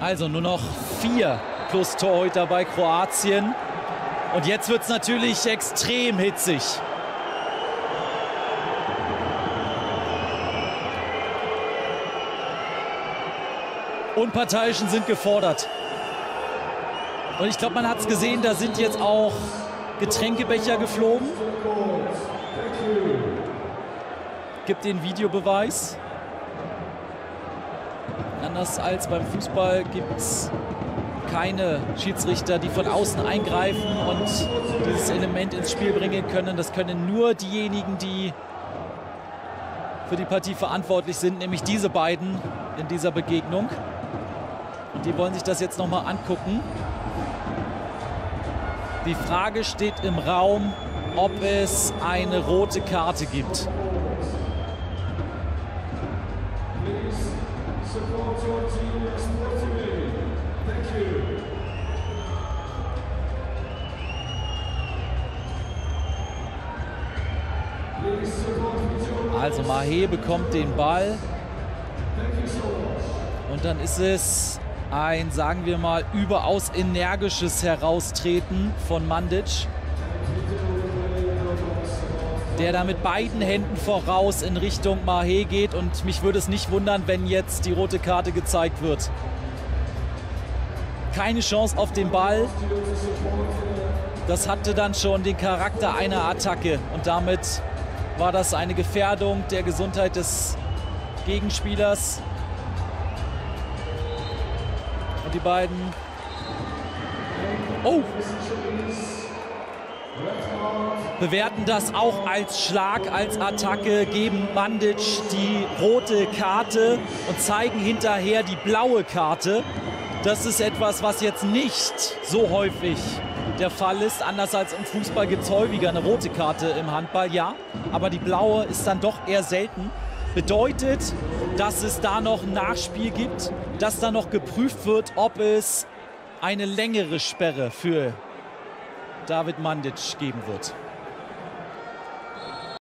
Also nur noch vier plus Torhüter bei Kroatien. Und jetzt wird es natürlich extrem hitzig. Unparteiischen sind gefordert. Und ich glaube, man hat es gesehen, da sind jetzt auch Getränkebecher geflogen. Gibt den Videobeweis. Anders als beim Fußball gibt es keine Schiedsrichter, die von außen eingreifen und dieses Element ins Spiel bringen können. Das können nur diejenigen, die für die Partie verantwortlich sind, nämlich diese beiden in dieser Begegnung. Und die wollen sich das jetzt nochmal angucken. Die Frage steht im Raum, ob es eine rote Karte gibt. Also Mahé bekommt den Ball. Und dann ist es ein, sagen wir mal, überaus energisches Heraustreten von Mandic. Der da mit beiden Händen voraus in Richtung Mahé geht. Und mich würde es nicht wundern, wenn jetzt die rote Karte gezeigt wird. Keine Chance auf den Ball. Das hatte dann schon den Charakter einer Attacke. Und damit war das eine Gefährdung der Gesundheit des Gegenspielers. Und die beiden. Oh! Bewerten das auch als Schlag, als Attacke, geben Mandic die rote Karte und zeigen hinterher die blaue Karte. Das ist etwas, was jetzt nicht so häufig der Fall ist. Anders als im Fußball gibt es häufiger eine rote Karte im Handball, ja. Aber die blaue ist dann doch eher selten. Bedeutet, dass es da noch ein Nachspiel gibt, dass da noch geprüft wird, ob es eine längere Sperre für David Mandic geben wird.